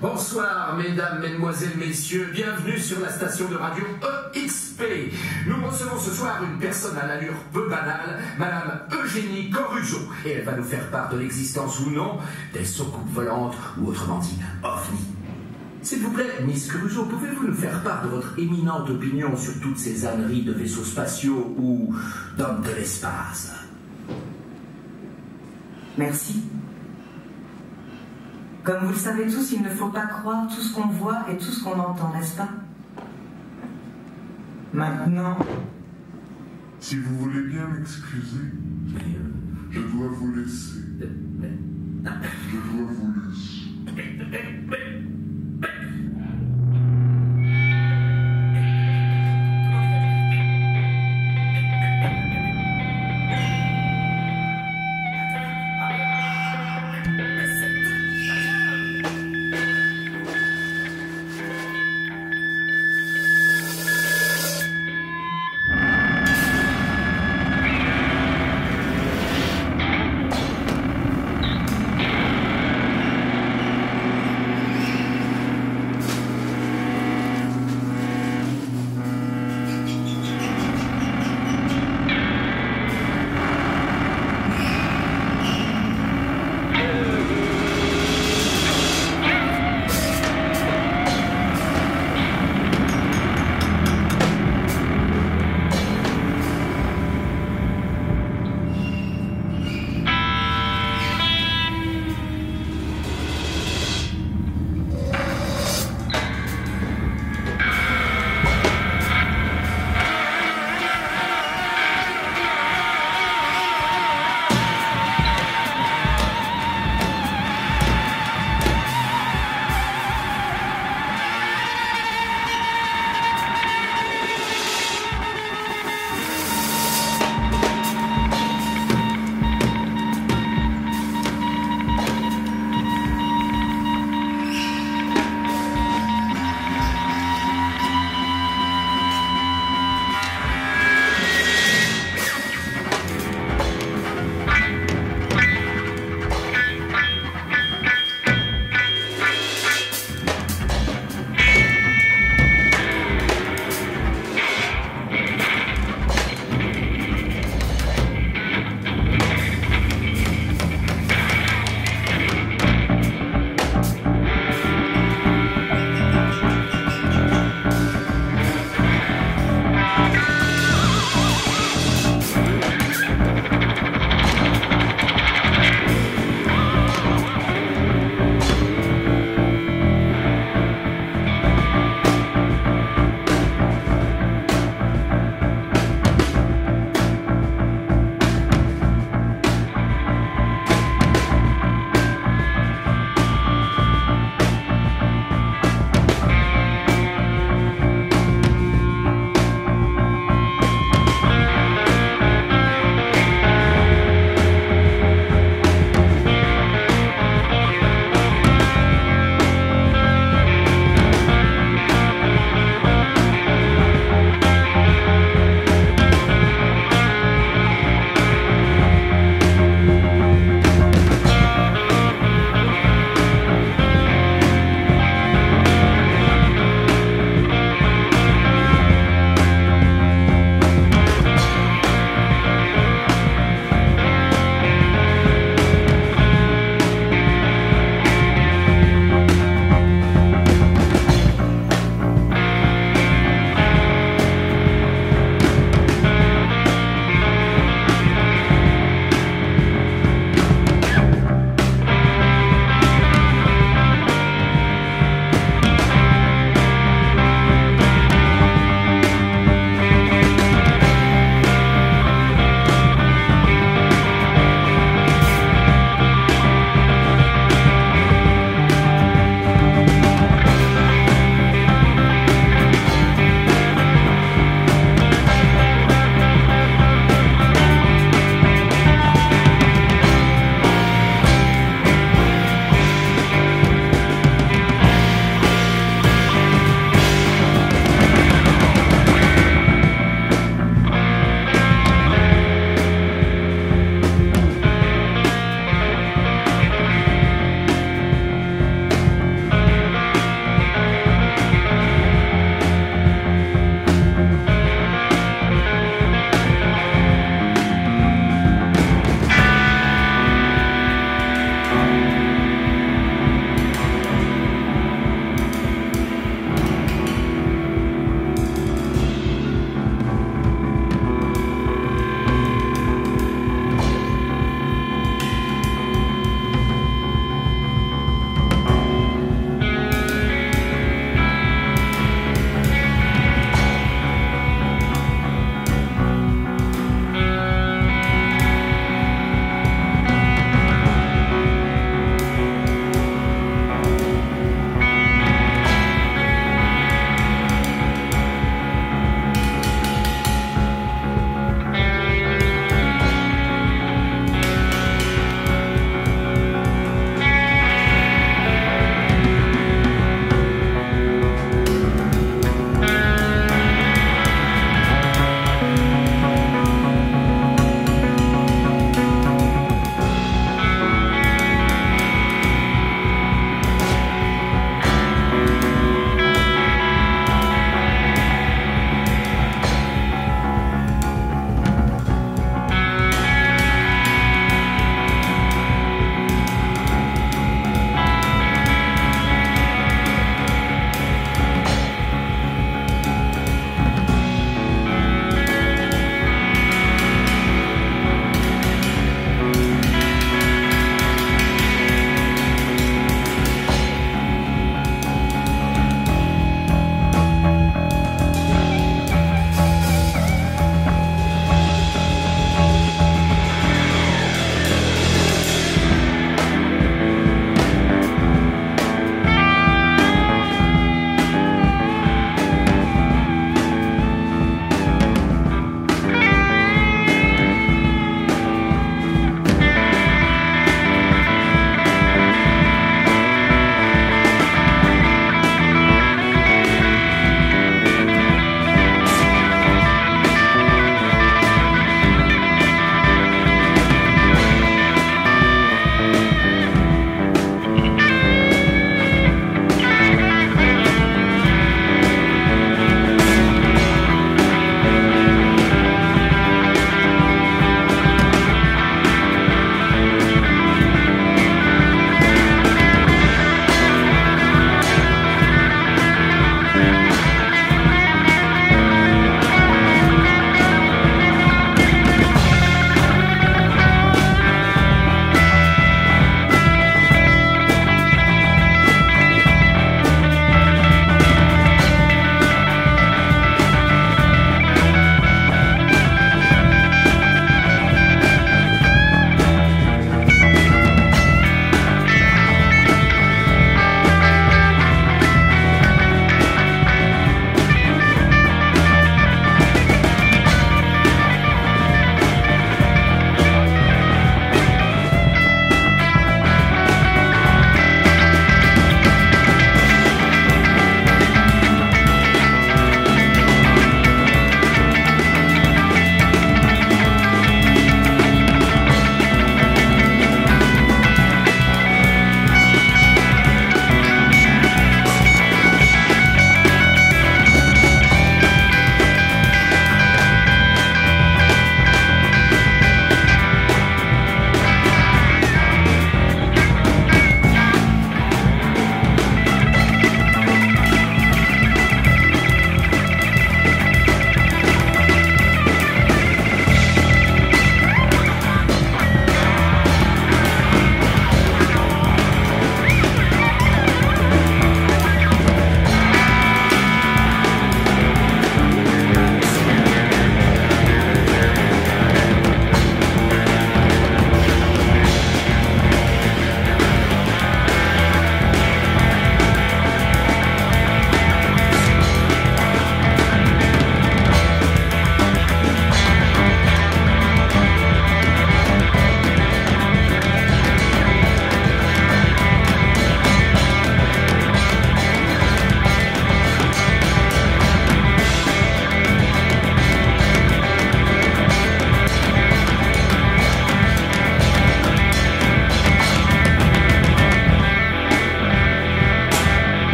Bonsoir, mesdames, mesdemoiselles, messieurs. Bienvenue sur la station de radio EXP. Nous recevons ce soir une personne à l'allure peu banale, Madame Eugénie Corujo. Et elle va nous faire part de l'existence ou non des soucoupes volantes, ou autrement dit, ovnis. S'il vous plaît, Miss Corujo, pouvez-vous nous faire part de votre éminente opinion sur toutes ces âneries de vaisseaux spatiaux ou d'hommes de l'espace? Merci. Comme vous le savez tous, il ne faut pas croire tout ce qu'on voit et tout ce qu'on entend, n'est-ce pas? Maintenant, Si vous voulez bien m'excuser, je dois vous laisser. euh, mais- Je